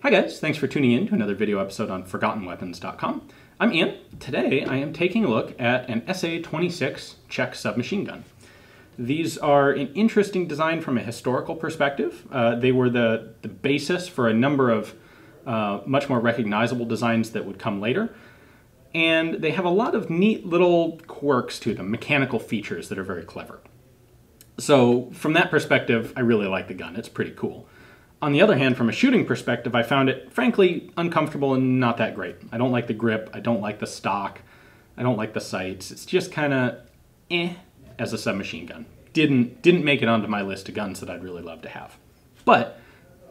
Hi guys, thanks for tuning in to another video episode on ForgottenWeapons.com. I'm Ian. Today I am taking a look at an SA-26 Czech submachine gun. These are an interesting design from a historical perspective. Uh, they were the, the basis for a number of uh, much more recognizable designs that would come later. And they have a lot of neat little quirks to them, mechanical features that are very clever. So from that perspective, I really like the gun. It's pretty cool. On the other hand, from a shooting perspective, I found it, frankly, uncomfortable and not that great. I don't like the grip, I don't like the stock, I don't like the sights. It's just kind of eh as a submachine gun. Didn't, didn't make it onto my list of guns that I'd really love to have. But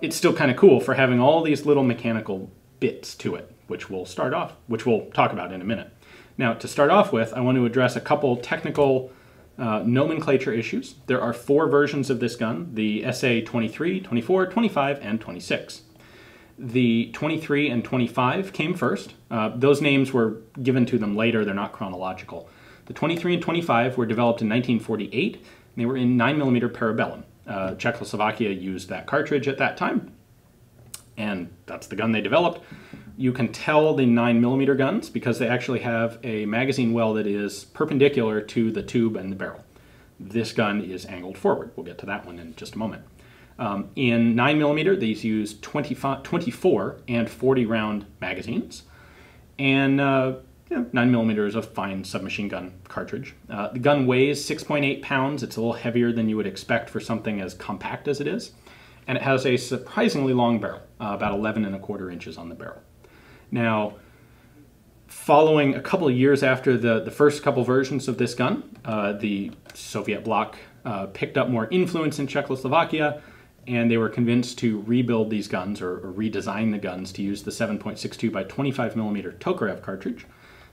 it's still kind of cool for having all these little mechanical bits to it, which we'll start off, which we'll talk about in a minute. Now, to start off with, I want to address a couple technical uh, nomenclature issues. There are four versions of this gun, the SA-23, 24, 25, and 26. The 23 and 25 came first. Uh, those names were given to them later, they're not chronological. The 23 and 25 were developed in 1948, and they were in 9mm Parabellum. Uh, Czechoslovakia used that cartridge at that time, and that's the gun they developed. You can tell the 9mm guns because they actually have a magazine well that is perpendicular to the tube and the barrel. This gun is angled forward. We'll get to that one in just a moment. Um, in 9mm, these use 25, 24 and 40 round magazines. And uh, 9mm is a fine submachine gun cartridge. Uh, the gun weighs 6.8 pounds. It's a little heavier than you would expect for something as compact as it is. And it has a surprisingly long barrel, uh, about 11 and a quarter inches on the barrel. Now, following a couple of years after the, the first couple versions of this gun, uh, the Soviet bloc uh, picked up more influence in Czechoslovakia, and they were convinced to rebuild these guns or, or redesign the guns to use the 7.62 by 25 millimeter Tokarev cartridge.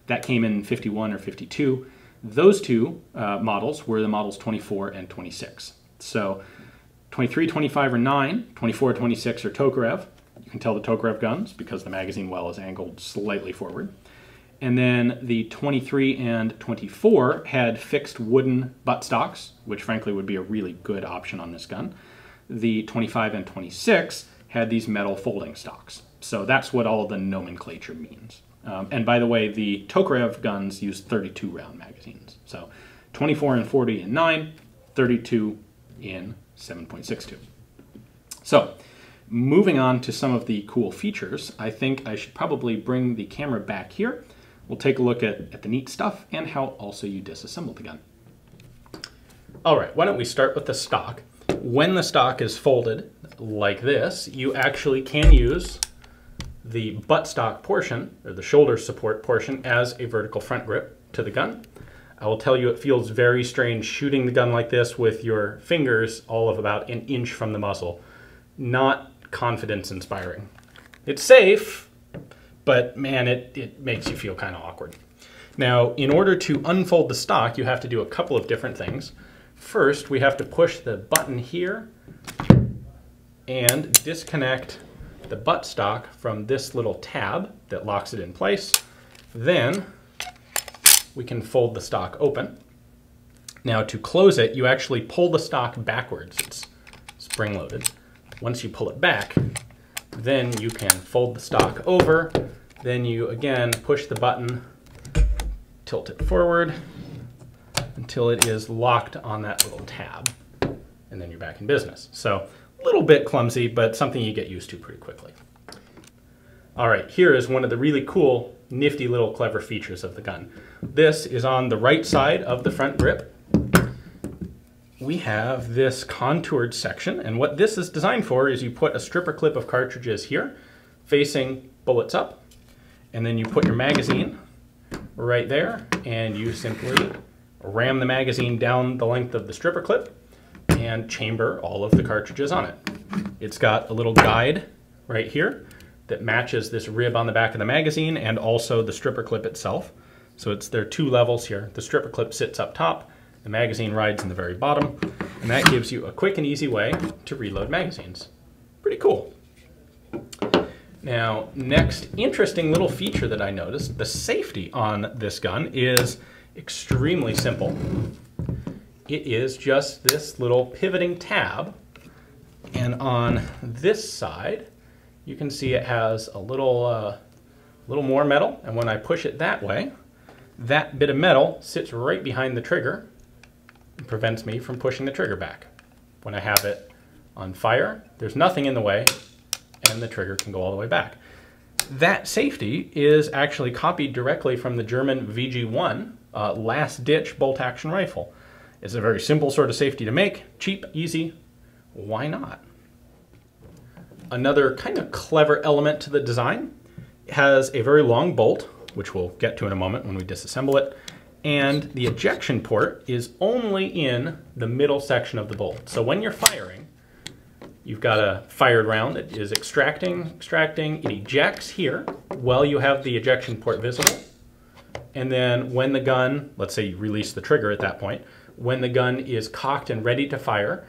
That came in 51 or 52. Those two uh, models were the models 24 and 26. So 23, 25 or 9, 24, 26 or Tokarev, can tell the Tokarev guns because the magazine well is angled slightly forward. And then the 23 and 24 had fixed wooden buttstocks, which frankly would be a really good option on this gun. The 25 and 26 had these metal folding stocks. So that's what all the nomenclature means. Um, and by the way, the Tokarev guns use 32 round magazines. So 24 and 40 in 9, 32 in 7.62. So Moving on to some of the cool features, I think I should probably bring the camera back here. We'll take a look at, at the neat stuff and how also you disassemble the gun. All right, why don't we start with the stock. When the stock is folded like this, you actually can use the buttstock portion, or the shoulder support portion, as a vertical front grip to the gun. I will tell you it feels very strange shooting the gun like this with your fingers all of about an inch from the muzzle. Not confidence inspiring. It's safe, but man, it, it makes you feel kind of awkward. Now, in order to unfold the stock, you have to do a couple of different things. First, we have to push the button here and disconnect the buttstock from this little tab that locks it in place. Then we can fold the stock open. Now to close it, you actually pull the stock backwards. It's spring loaded. Once you pull it back, then you can fold the stock over. Then you again push the button, tilt it forward until it is locked on that little tab. And then you're back in business. So a little bit clumsy, but something you get used to pretty quickly. All right, here is one of the really cool, nifty little clever features of the gun. This is on the right side of the front grip we have this contoured section, and what this is designed for is you put a stripper clip of cartridges here, facing bullets up, and then you put your magazine right there, and you simply ram the magazine down the length of the stripper clip and chamber all of the cartridges on it. It's got a little guide right here that matches this rib on the back of the magazine and also the stripper clip itself. So it's there are two levels here. The stripper clip sits up top, the magazine rides in the very bottom, and that gives you a quick and easy way to reload magazines. Pretty cool. Now, next interesting little feature that I noticed, the safety on this gun is extremely simple. It is just this little pivoting tab, and on this side, you can see it has a little, uh, little more metal, and when I push it that way, that bit of metal sits right behind the trigger prevents me from pushing the trigger back. When I have it on fire, there's nothing in the way, and the trigger can go all the way back. That safety is actually copied directly from the German VG1 uh, last ditch bolt action rifle. It's a very simple sort of safety to make, cheap, easy, why not? Another kind of clever element to the design has a very long bolt, which we'll get to in a moment when we disassemble it, and the ejection port is only in the middle section of the bolt. So when you're firing, you've got a fired round that is extracting, extracting, it ejects here while you have the ejection port visible. And then when the gun, let's say you release the trigger at that point, when the gun is cocked and ready to fire,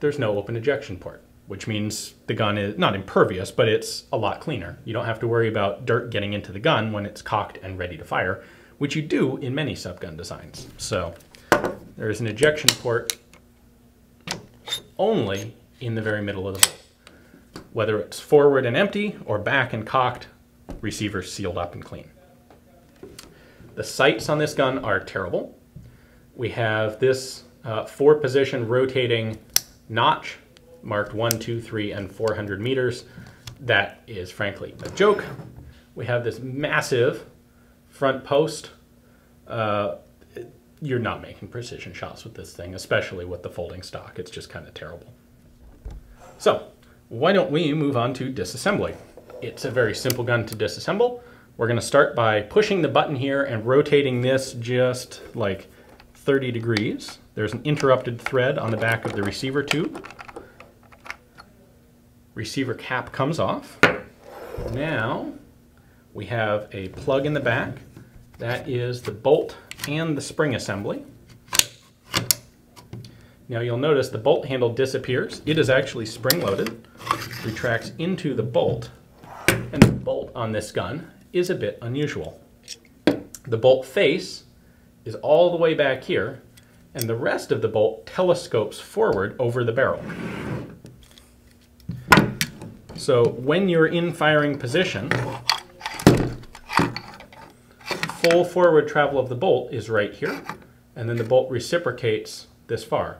there's no open ejection port, which means the gun is not impervious, but it's a lot cleaner. You don't have to worry about dirt getting into the gun when it's cocked and ready to fire, which you do in many subgun designs. So there's an ejection port only in the very middle of the bolt. Whether it's forward and empty or back and cocked, receiver sealed up and clean. The sights on this gun are terrible. We have this uh, four position rotating notch marked 1, 2, 3, and 400 meters. That is frankly a joke. We have this massive front post. Uh, you're not making precision shots with this thing, especially with the folding stock. It's just kind of terrible. So why don't we move on to disassembly? It's a very simple gun to disassemble. We're going to start by pushing the button here and rotating this just like 30 degrees. There's an interrupted thread on the back of the receiver tube. Receiver cap comes off. Now we have a plug in the back. That is the bolt and the spring assembly. Now you'll notice the bolt handle disappears. It is actually spring-loaded, retracts into the bolt, and the bolt on this gun is a bit unusual. The bolt face is all the way back here, and the rest of the bolt telescopes forward over the barrel. So when you're in firing position, full forward travel of the bolt is right here, and then the bolt reciprocates this far.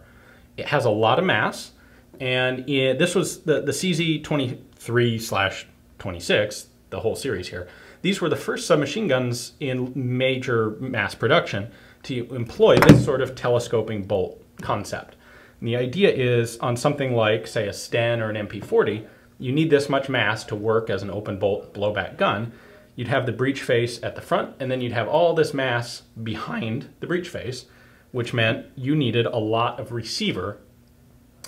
It has a lot of mass, and it, this was the, the CZ23 slash 26, the whole series here. These were the first submachine guns in major mass production to employ this sort of telescoping bolt concept. And the idea is on something like, say, a Sten or an MP40, you need this much mass to work as an open bolt blowback gun. You'd have the breech face at the front, and then you'd have all this mass behind the breech face, which meant you needed a lot of receiver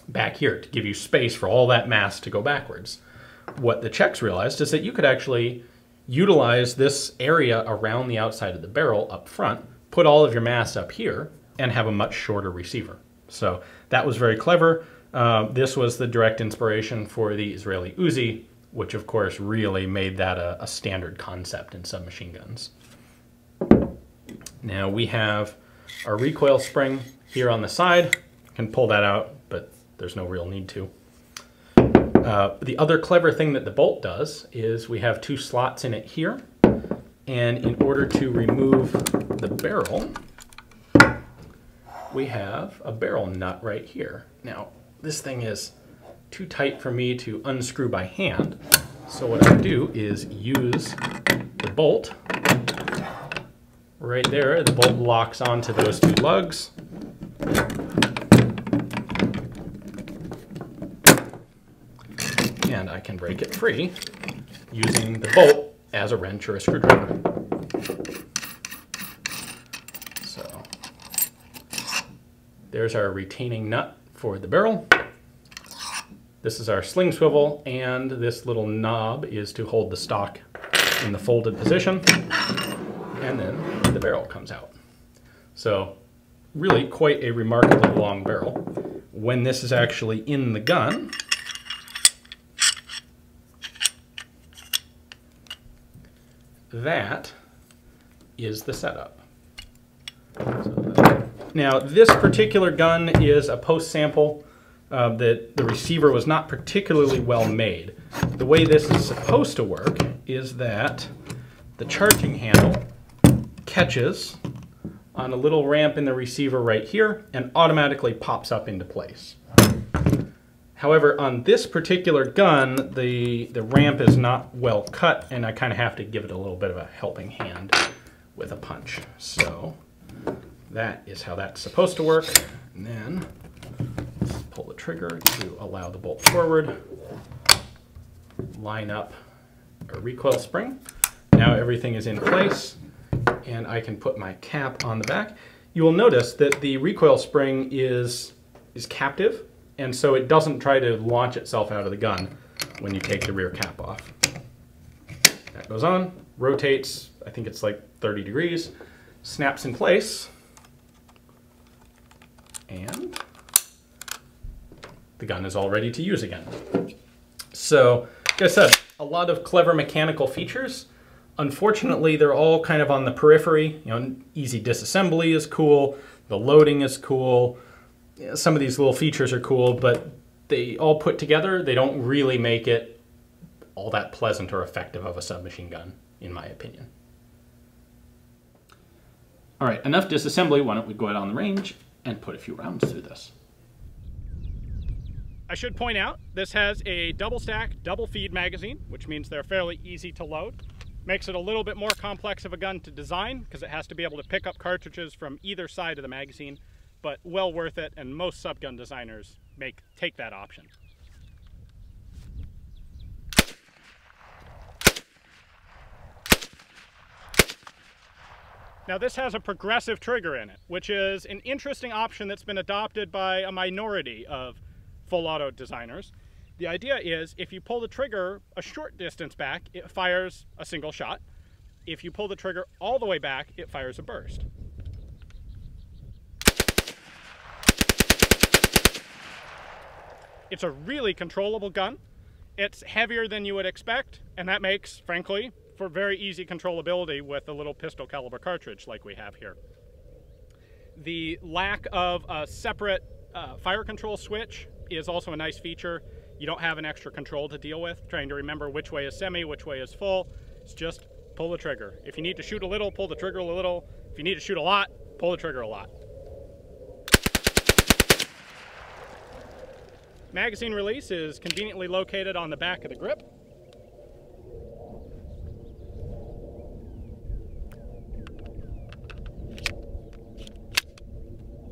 back here to give you space for all that mass to go backwards. What the Czechs realized is that you could actually utilize this area around the outside of the barrel up front put all of your mass up here and have a much shorter receiver. So that was very clever. Uh, this was the direct inspiration for the Israeli Uzi, which of course really made that a, a standard concept in submachine guns. Now we have our recoil spring here on the side. Can pull that out, but there's no real need to. Uh, the other clever thing that the bolt does is we have two slots in it here and in order to remove the barrel, we have a barrel nut right here. Now, this thing is too tight for me to unscrew by hand. So what I do is use the bolt right there. The bolt locks onto those two lugs. And I can break it free using the bolt as a wrench or a screwdriver. So there's our retaining nut for the barrel. This is our sling swivel, and this little knob is to hold the stock in the folded position, and then the barrel comes out. So really quite a remarkably long barrel. When this is actually in the gun, that is the setup. So now this particular gun is a post sample. Uh, that the receiver was not particularly well made. The way this is supposed to work is that the charging handle catches on a little ramp in the receiver right here and automatically pops up into place. However, on this particular gun, the, the ramp is not well cut and I kind of have to give it a little bit of a helping hand with a punch. So that is how that's supposed to work. And then pull the trigger to allow the bolt forward, line up a recoil spring. Now everything is in place and I can put my cap on the back. You will notice that the recoil spring is, is captive and so it doesn't try to launch itself out of the gun when you take the rear cap off. That goes on, rotates, I think it's like 30 degrees, snaps in place, and the gun is all ready to use again. So, like I said, a lot of clever mechanical features. Unfortunately, they're all kind of on the periphery. You know, easy disassembly is cool, the loading is cool, some of these little features are cool, but they all put together, they don't really make it all that pleasant or effective of a submachine gun, in my opinion. All right, enough disassembly. Why don't we go out on the range and put a few rounds through this. I should point out, this has a double stack, double feed magazine, which means they're fairly easy to load. Makes it a little bit more complex of a gun to design because it has to be able to pick up cartridges from either side of the magazine but well worth it, and most subgun designers make take that option. Now this has a progressive trigger in it, which is an interesting option that's been adopted by a minority of full auto designers. The idea is if you pull the trigger a short distance back, it fires a single shot. If you pull the trigger all the way back, it fires a burst. It's a really controllable gun. It's heavier than you would expect, and that makes, frankly, for very easy controllability with a little pistol caliber cartridge like we have here. The lack of a separate uh, fire control switch is also a nice feature. You don't have an extra control to deal with, trying to remember which way is semi, which way is full. It's just pull the trigger. If you need to shoot a little, pull the trigger a little. If you need to shoot a lot, pull the trigger a lot. Magazine release is conveniently located on the back of the grip.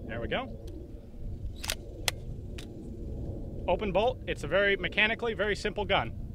There we go. Open bolt, it's a very mechanically very simple gun.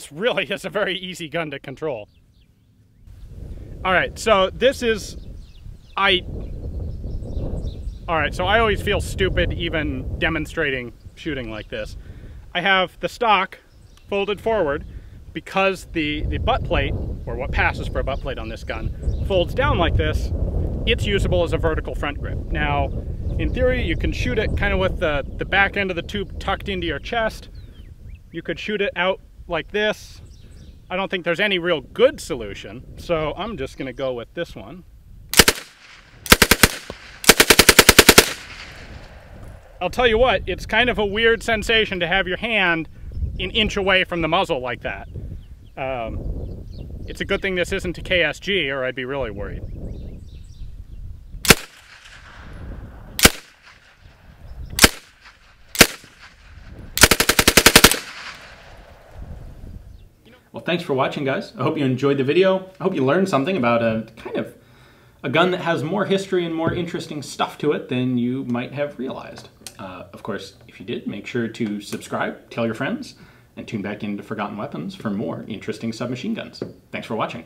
This really is a very easy gun to control. All right, so this is, I, all right, so I always feel stupid even demonstrating shooting like this. I have the stock folded forward because the, the butt plate, or what passes for a butt plate on this gun, folds down like this, it's usable as a vertical front grip. Now, in theory, you can shoot it kind of with the, the back end of the tube tucked into your chest. You could shoot it out like this. I don't think there's any real good solution, so I'm just gonna go with this one. I'll tell you what, it's kind of a weird sensation to have your hand an inch away from the muzzle like that. Um, it's a good thing this isn't a KSG or I'd be really worried. Well, thanks for watching, guys. I hope you enjoyed the video. I hope you learned something about a kind of a gun that has more history and more interesting stuff to it than you might have realized. Uh, of course, if you did, make sure to subscribe, tell your friends, and tune back into Forgotten Weapons for more interesting submachine guns. Thanks for watching.